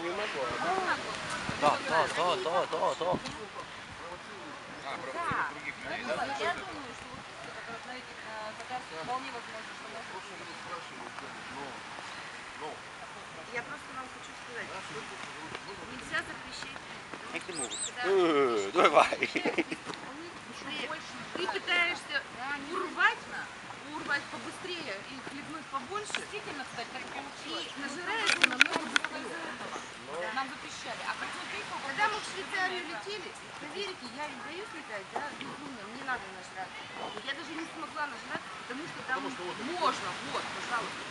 не могу. Да, да, да, да, да, да. Да. Ну, Я думаю, что вот как раз на этих на татарских вполне возможно, что может Я просто вам хочу сказать, что нельзя запрещать. Як ти можеш? Когда Е, Давай. ты, ты пытаешься урвать, урвать побыстрее и хлебнуть побольше, Действительно, кстати, так и получилось. Запрещали. А как приехал, Когда мы в Швейцарию летели, поверьте, я не боюсь летать, да, безумно, мне надо нажраться. Я даже не смогла нажраться, потому что там можно, вот, пожалуйста.